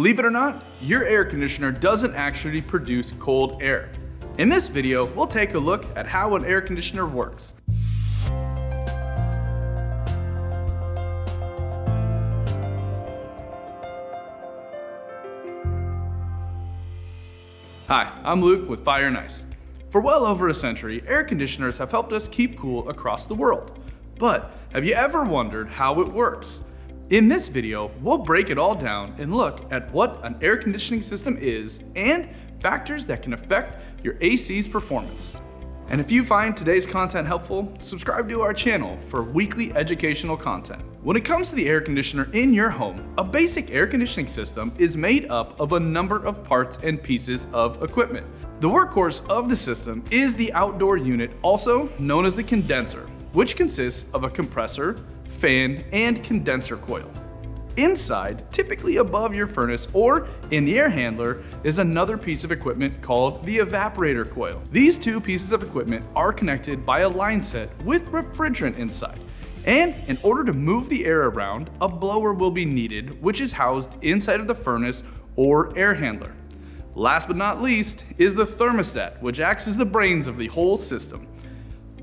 Believe it or not, your air conditioner doesn't actually produce cold air. In this video, we'll take a look at how an air conditioner works. Hi, I'm Luke with Fire and Ice. For well over a century, air conditioners have helped us keep cool across the world. But have you ever wondered how it works? In this video, we'll break it all down and look at what an air conditioning system is and factors that can affect your AC's performance. And if you find today's content helpful, subscribe to our channel for weekly educational content. When it comes to the air conditioner in your home, a basic air conditioning system is made up of a number of parts and pieces of equipment. The workhorse of the system is the outdoor unit, also known as the condenser, which consists of a compressor, fan, and condenser coil. Inside, typically above your furnace or in the air handler, is another piece of equipment called the evaporator coil. These two pieces of equipment are connected by a line set with refrigerant inside. And in order to move the air around, a blower will be needed, which is housed inside of the furnace or air handler. Last but not least is the thermostat, which acts as the brains of the whole system.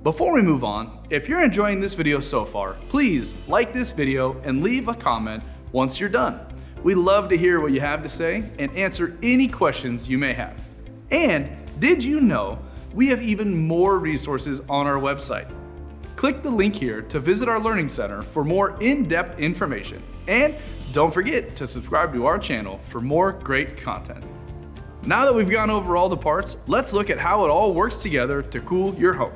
Before we move on, if you're enjoying this video so far, please like this video and leave a comment once you're done. We love to hear what you have to say and answer any questions you may have. And did you know we have even more resources on our website? Click the link here to visit our Learning Center for more in-depth information. And don't forget to subscribe to our channel for more great content. Now that we've gone over all the parts, let's look at how it all works together to cool your home.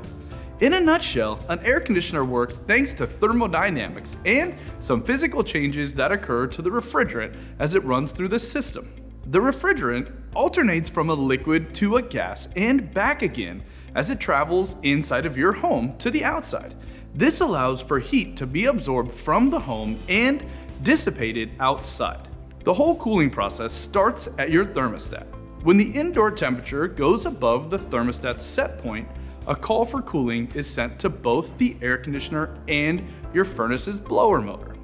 In a nutshell, an air conditioner works thanks to thermodynamics and some physical changes that occur to the refrigerant as it runs through the system. The refrigerant alternates from a liquid to a gas and back again as it travels inside of your home to the outside. This allows for heat to be absorbed from the home and dissipated outside. The whole cooling process starts at your thermostat. When the indoor temperature goes above the thermostat's set point, a call for cooling is sent to both the air conditioner and your furnace's blower motor.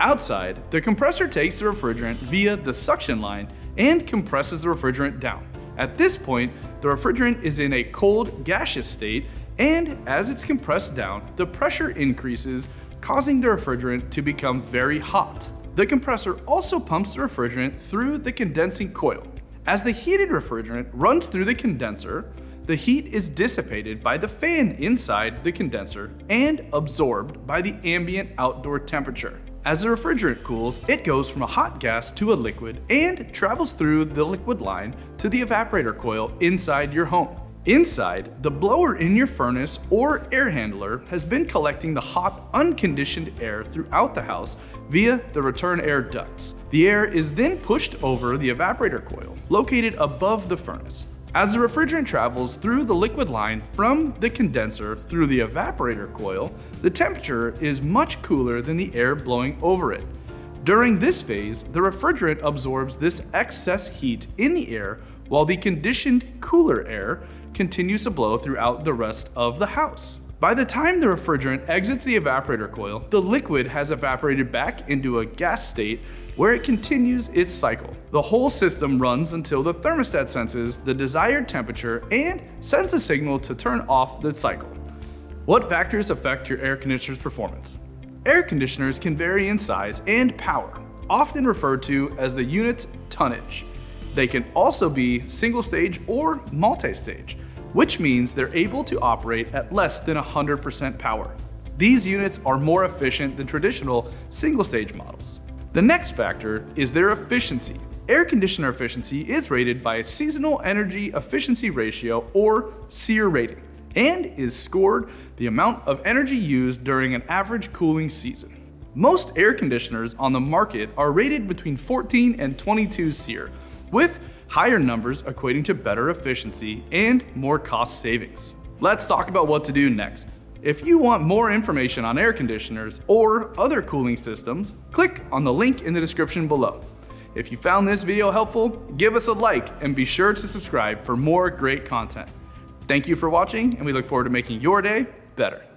Outside, the compressor takes the refrigerant via the suction line and compresses the refrigerant down. At this point, the refrigerant is in a cold, gaseous state, and as it's compressed down, the pressure increases, causing the refrigerant to become very hot. The compressor also pumps the refrigerant through the condensing coil. As the heated refrigerant runs through the condenser, the heat is dissipated by the fan inside the condenser and absorbed by the ambient outdoor temperature. As the refrigerant cools, it goes from a hot gas to a liquid and travels through the liquid line to the evaporator coil inside your home. Inside, the blower in your furnace or air handler has been collecting the hot, unconditioned air throughout the house via the return air ducts. The air is then pushed over the evaporator coil, located above the furnace. As the refrigerant travels through the liquid line from the condenser through the evaporator coil, the temperature is much cooler than the air blowing over it. During this phase, the refrigerant absorbs this excess heat in the air while the conditioned cooler air continues to blow throughout the rest of the house. By the time the refrigerant exits the evaporator coil, the liquid has evaporated back into a gas state where it continues its cycle. The whole system runs until the thermostat senses the desired temperature and sends a signal to turn off the cycle. What factors affect your air conditioner's performance? Air conditioners can vary in size and power, often referred to as the unit's tonnage. They can also be single stage or multi stage, which means they're able to operate at less than 100% power. These units are more efficient than traditional single stage models. The next factor is their efficiency. Air conditioner efficiency is rated by a Seasonal Energy Efficiency Ratio or SEER rating and is scored the amount of energy used during an average cooling season. Most air conditioners on the market are rated between 14 and 22 SEER, with higher numbers equating to better efficiency and more cost savings. Let's talk about what to do next. If you want more information on air conditioners or other cooling systems, click on the link in the description below. If you found this video helpful, give us a like and be sure to subscribe for more great content. Thank you for watching and we look forward to making your day better.